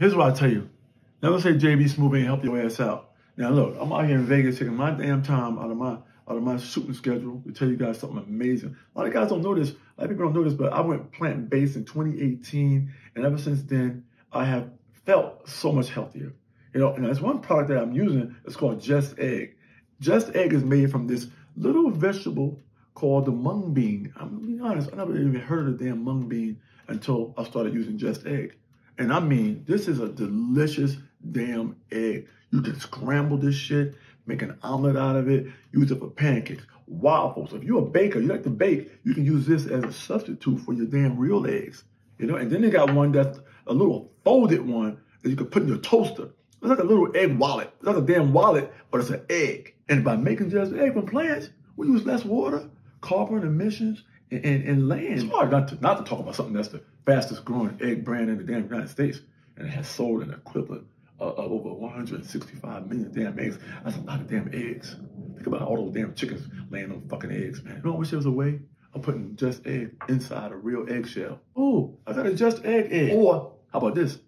Here's what I tell you. Never say JB Smoove ain't help your ass out. Now look, I'm out here in Vegas taking my damn time out of my out of my shooting schedule to tell you guys something amazing. A lot of guys don't know this. A lot of people don't know this, but I went plant-based in 2018, and ever since then, I have felt so much healthier. You know, and there's one product that I'm using. It's called Just Egg. Just Egg is made from this little vegetable called the mung bean. I'm gonna be honest, I never even heard of the damn mung bean until I started using Just Egg. And I mean, this is a delicious damn egg. You can scramble this shit, make an omelet out of it, use it for pancakes, waffles. If you're a baker, you like to bake, you can use this as a substitute for your damn real eggs. You know, and then they got one that's a little folded one that you can put in your toaster. It's like a little egg wallet. It's like a damn wallet, but it's an egg. And by making just egg from plants, we use less water, carbon emissions, and, and, and land. It's hard not to, not to talk about something that's the fastest growing egg brand in the damn United States. And it has sold an equivalent of, of over 165 million damn eggs. That's a lot of damn eggs. Think about all those damn chickens laying on fucking eggs, man. You know, I wish there was a way of putting just egg inside a real eggshell. Oh, I got a just egg egg. Or how about this?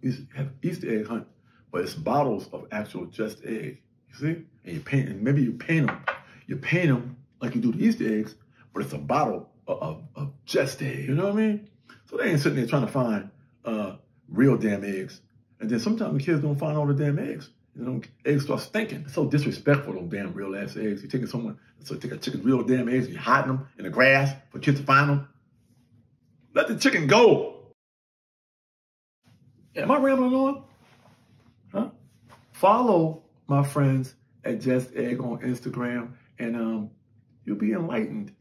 You have Easter egg hunt, but it's bottles of actual just egg. You see? And you paint, and maybe you paint them. You paint them like you do the Easter eggs, but it's a bottle of, of, just egg. You know what I mean? So they ain't sitting there trying to find uh, real damn eggs. And then sometimes the kids don't find all the damn eggs. You know, eggs start stinking. It's so disrespectful, those damn real ass eggs. You're taking someone, so take a chicken's real damn eggs, you're hiding them in the grass for kids to find them. Let the chicken go. Am I rambling on? Huh? Follow my friends at Just Egg on Instagram, and um, you'll be enlightened